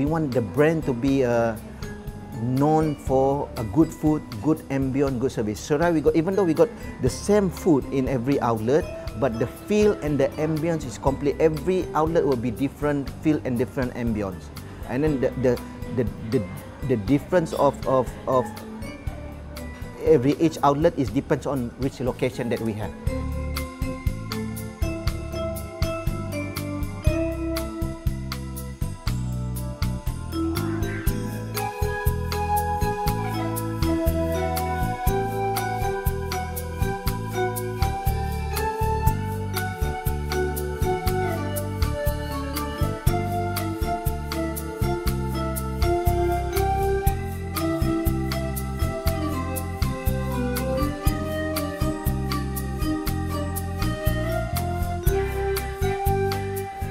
we want the brand to be uh, known for a good food, good ambient, good service. So right, we got even though we got the same food in every outlet, but the feel and the ambience is complete. Every outlet will be different feel and different ambience, and then the the the the, the difference of of of every each outlet is depends on which location that we have.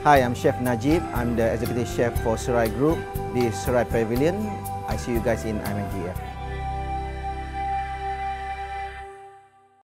Hi, I'm Chef Najib. I'm the executive chef for Serai Group, the Serai Pavilion. I see you guys in IMGF.